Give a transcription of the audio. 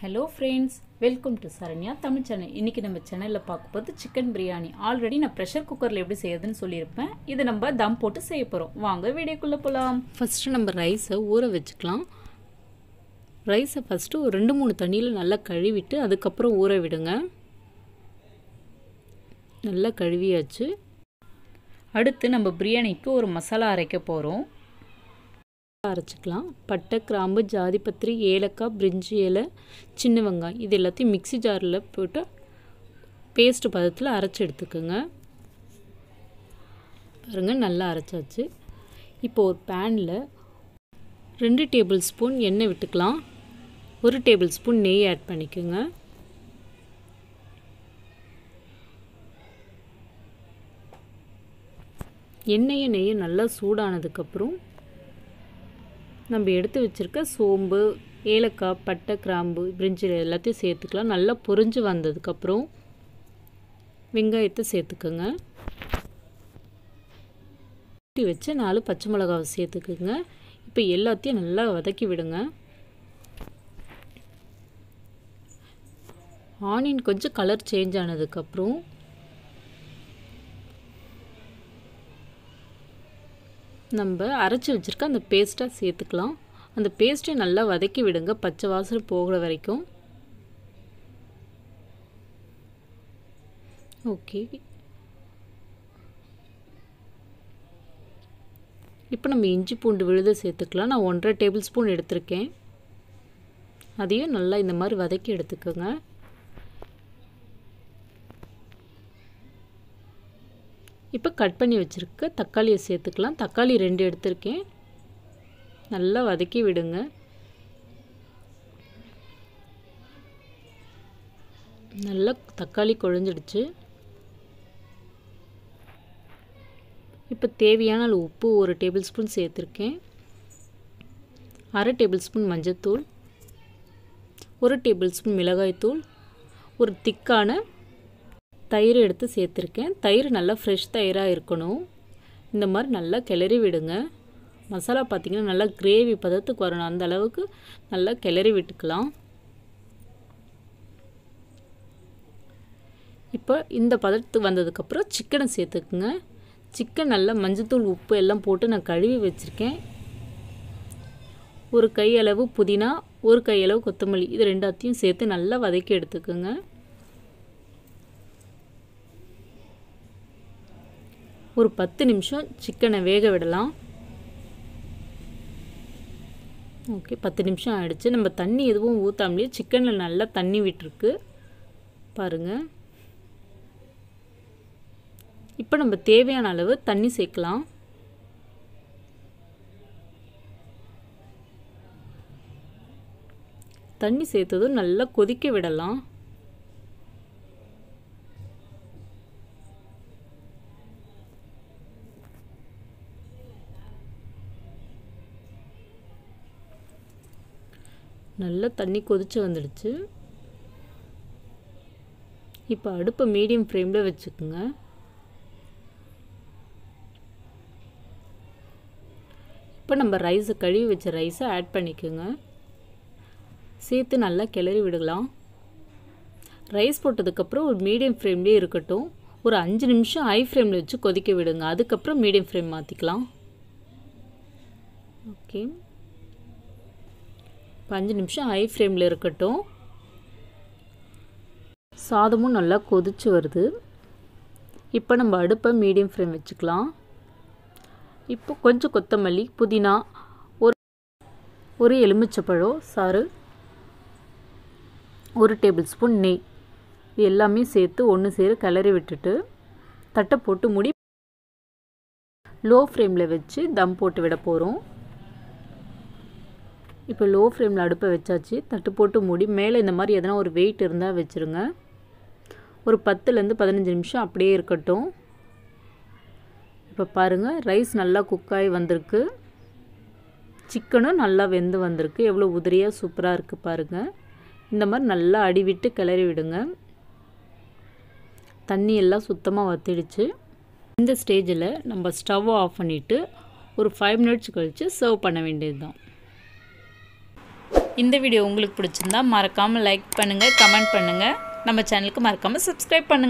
Hello friends welcome to Saranya Tamil channel இன்றைக்கி நம்ம சேனலில் பார்க்கும்போது சிக்கன் பிரியாணி ஆல்ரெடி நான் ப்ரெஷர் குக்கரில் எப்படி செய்யறதுன்னு சொல்லியிருப்பேன். இதை நம்ம தம் போட்டு செய்ய போகிறோம் வாங்க வீடியோக்குள்ளே போகலாம் ஃபஸ்ட்டு நம்ம ரைஸை ஊற வச்சுக்கலாம். ரைஸை ஃபஸ்ட்டு ஒரு ரெண்டு மூணு தண்ணியில் நல்லா கழுவிட்டு அதுக்கப்புறம் ஊற விடுங்க. நல்லா கழுவியாச்சு. அடுத்து நம்ம பிரியாணிக்கு ஒரு மசாலா அரைக்க போகிறோம் அரைச்சிக்கலாம். பட்டை கிராம்பு ஜாதிபத்திரி ஏலக்காய் பிரிஞ்சி இலை சின்ன வெங்காயம் இது எல்லாத்தையும் மிக்ஸி ஜாரில் போட்டு பேஸ்ட்டு பதத்தில் அரைச்சி எடுத்துக்கோங்க. பாருங்கள் நல்லா அரைச்சாச்சு. இப்போ ஒரு பேனில் ரெண்டு டேபிள் ஸ்பூன் எண்ணெய் விட்டுக்கலாம். ஒரு டேபிள் ஸ்பூன் நெய் ஆட் பண்ணிக்கோங்க. எண்ணெயை நெய்யை நல்லா சூடானதுக்கப்புறம் நம்ம எடுத்து வச்சுருக்க சோம்பு ஏலக்காய் பட்டை கிராம்பு பிரிஞ்சி எல்லாத்தையும் சேர்த்துக்கலாம். நல்லா பொரிஞ்சு வந்ததுக்கப்புறம் வெங்காயத்தை சேர்த்துக்கோங்க. வச்சு நாலு பச்சை மிளகாவை சேர்த்துக்குங்க. இப்போ எல்லாத்தையும் நல்லா வதக்கி விடுங்க. ஆனியன் கொஞ்சம் கலர் சேஞ்ச் ஆனதுக்கப்புறம் நம்ம அரைச்சி வச்சுருக்க அந்த பேஸ்ட்டாக சேர்த்துக்கலாம். அந்த பேஸ்ட்டை நல்லா வதக்கி விடுங்க. பச்சை வாசல் போகிற வரைக்கும். ஓகே இப்போ நம்ம இஞ்சி பூண்டு விழுத சேர்த்துக்கலாம். நான் ஒன்றரை டேபிள் ஸ்பூன் எடுத்திருக்கேன். அதையும் நல்லா இந்த மாதிரி வதக்கி எடுத்துக்கோங்க. இப்போ கட் பண்ணி வச்சுருக்க தக்காளியை சேர்த்துக்கலாம். தக்காளி ரெண்டு எடுத்திருக்கேன். நல்லா வதக்கி விடுங்க. நல்லா தக்காளி குழஞ்சிடுச்சு. இப்போ தேவையான உப்பு ஒரு டேபிள் ஸ்பூன் சேர்த்துருக்கேன். அரை டேபிள் ஸ்பூன் மஞ்சத்தூள். ஒரு டேபிள் ஸ்பூன் மிளகாய்த்தூள். ஒரு திக்கான தயிர் எடுத்து சேர்த்துருக்கேன். தயிர் நல்லா ஃப்ரெஷ் தயிராக இருக்கணும். இந்த மாதிரி நல்லா கிளறி விடுங்க. மசாலா பார்த்திங்கன்னா நல்லா கிரேவி பதத்துக்கு வரணும். அந்த அளவுக்கு நல்லா கிளறி விட்டுக்கலாம். இப்போ இந்த பதத்துக்கு வந்ததுக்கப்புறம் சிக்கனை சேர்த்துக்குங்க. சிக்கன் நல்லா மஞ்சத்தூள் உப்பு எல்லாம் போட்டு நான் கழுவி வச்சுருக்கேன். ஒரு கையளவு புதினா ஒரு கையளவு கொத்தமல்லி இது ரெண்டாத்தையும் சேர்த்து நல்லா வதக்கி எடுத்துக்கோங்க. ஒரு பத்து நிமிஷம் சிக்கனை வேக விடலாம். ஓகே பத்து நிமிஷம் ஆகிடுச்சு நம்ம தண்ணி எதுவும் ஊற்றாமலேயே சிக்கனில் நல்லா தண்ணி விட்டுருக்கு. பாருங்கள் இப்போ நம்ம தேவையான அளவு தண்ணி சேர்க்கலாம். தண்ணி சேர்த்ததும் நல்லா கொதிக்க விடலாம். நல்லா தண்ணி கொதித்து வந்துடுச்சு. இப்போ அடுப்பை மீடியம் ஃப்ளேமில் வச்சுக்கோங்க. இப்போ நம்ம ரைஸை கழுவி வச்ச ரைஸை ஆட் பண்ணிக்கோங்க. சேர்த்து நல்லா கிளறி விடலாம். ரைஸ் போட்டதுக்கப்புறம் ஒரு மீடியம் ஃப்ளேம்லேயே இருக்கட்டும். ஒரு அஞ்சு நிமிஷம் ஹை ஃப்ளேமில் வச்சு கொதிக்க விடுங்க. அதுக்கப்புறம் மீடியம் ஃப்ளேம் மாற்றிக்கலாம் ஓகே. அஞ்சு நிமிஷம் ஹை ஃப்ளேமில் இருக்கட்டும். சாதமும் நல்லா கொதிச்சு வருது. இப்போ நம்ம அடுப்பை மீடியம் ஃப்ளேம் வச்சுக்கலாம். இப்போ கொஞ்சம் கொத்தமல்லி புதினா ஒரு ஒரு எலுமிச்சப்பழம் சாறு ஒரு டேபிள் ஸ்பூன் நெய். இது எல்லாமே சேர்த்து ஒன்று சேர கிளறி விட்டுட்டு தட்டை போட்டு முடி லோ ஃப்ளேமில் வச்சு தம் போட்டு விட போகிறோம் இப்போ லோ ஃப்ளேமில் அடுப்பை வச்சாச்சு. தட்டு போட்டு மூடி மேலே இந்த மாதிரி எதனா ஒரு வெயிட் இருந்தால் வச்சுருங்க. ஒரு பத்துலேருந்து பதினஞ்சு நிமிஷம் அப்படியே இருக்கட்டும். இப்போ பாருங்கள் ரைஸ் நல்லா குக்காகி வந்திருக்கு. சிக்கனும் நல்லா வெந்து வந்திருக்கு. எவ்வளோ உதிரியாக சூப்பராக இருக்குது பாருங்கள் இந்த மாதிரி நல்லா அடி விட்டு கிளறி விடுங்க. தண்ணி எல்லாம் சுத்தமாக வத்திடுச்சு. இந்த ஸ்டேஜில் நம்ம ஸ்டவ் ஆஃப் பண்ணிவிட்டு ஒரு ஃபைவ் மினிட்ஸ் கழித்து சர்வ் பண்ண வேண்டியது தான் இந்த வீடியோ உங்களுக்கு பிடிச்சிருந்தா மறக்காமல் லைக் பண்ணுங்கள் கமெண்ட் பண்ணுங்கள் நம்ம சேனலுக்கு மறக்காமல் சப்ஸ்கிரைப் பண்ணுங்கள்